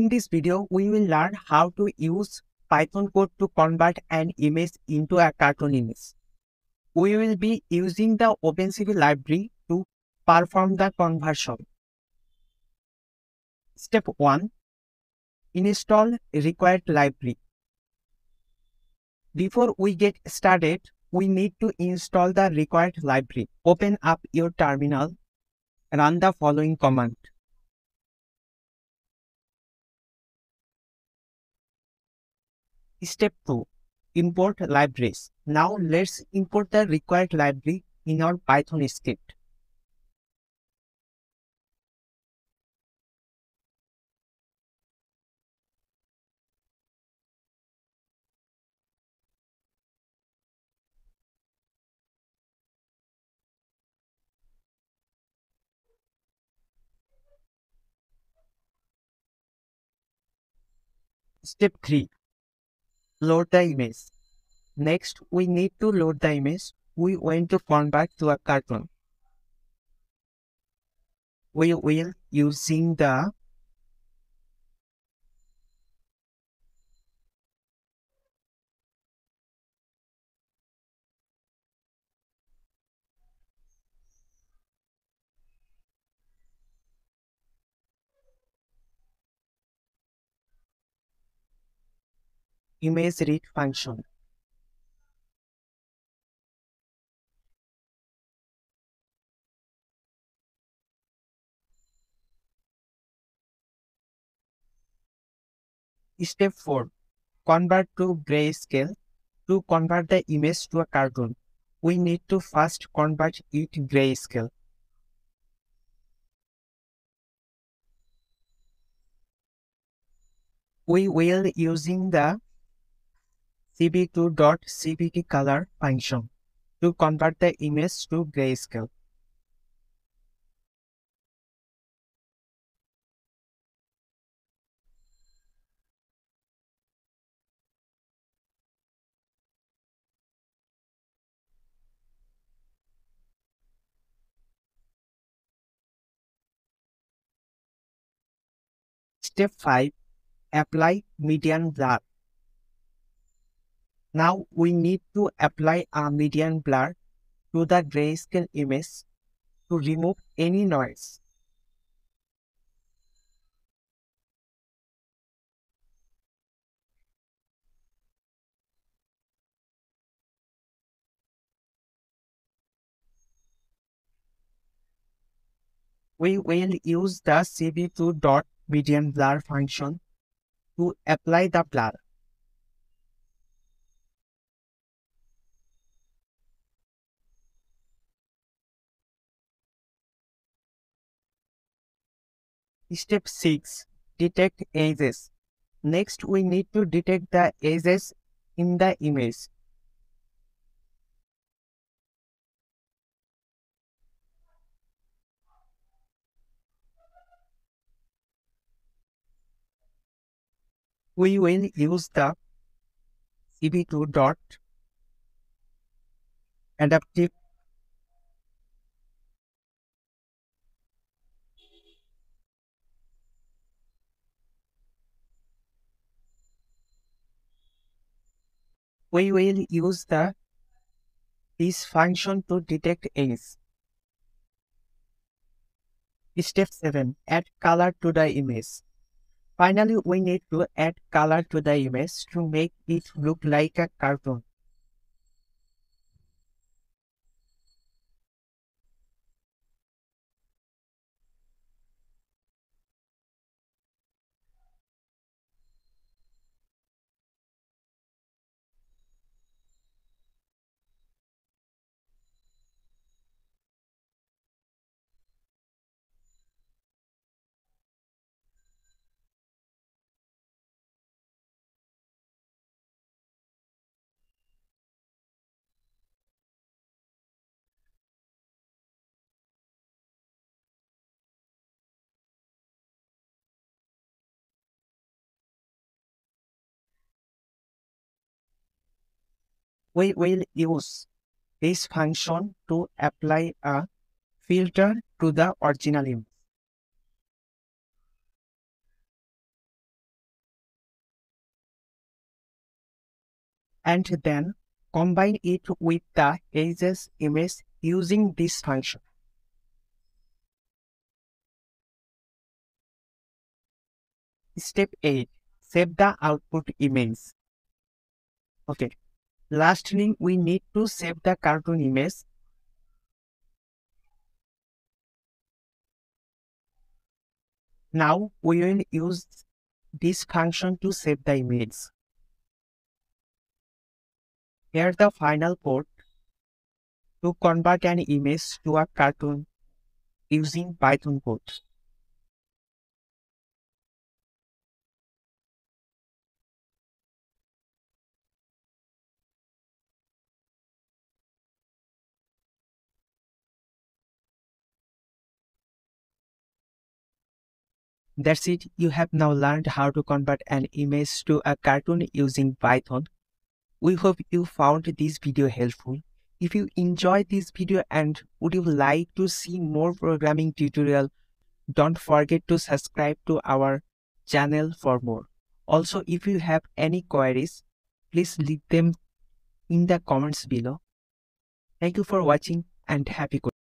In this video, we will learn how to use Python code to convert an image into a cartoon image. We will be using the OpenCV library to perform the conversion. Step 1. Install required library. Before we get started, we need to install the required library. Open up your terminal, run the following command. Step 2. Import libraries. Now let's import the required library in our Python script. Step 3 load the image. Next, we need to load the image we want to convert to a cartoon. We will using the image read function. Step 4. Convert to grayscale. To convert the image to a cartoon, we need to first convert it to grayscale. We will using the cv2.cpk color function to convert the image to grayscale. Step 5. Apply median blur. Now we need to apply a median blur to the grayscale image to remove any noise. We will use the cv2.median blur function to apply the blur. Step 6. Detect edges. Next, we need to detect the edges in the image. We will use the cv2 dot adaptive we will use the this function to detect edge. Step 7. Add color to the image. Finally, we need to add color to the image to make it look like a cartoon. we will use this function to apply a filter to the original image. And then combine it with the edges image using this function. Step 8. Save the output image. Okay, Lastly, we need to save the cartoon image. Now we will use this function to save the image. Here the final code to convert an image to a cartoon using Python code. That's it. You have now learned how to convert an image to a cartoon using Python. We hope you found this video helpful. If you enjoyed this video and would you like to see more programming tutorial, don't forget to subscribe to our channel for more. Also, if you have any queries, please leave them in the comments below. Thank you for watching and happy coding.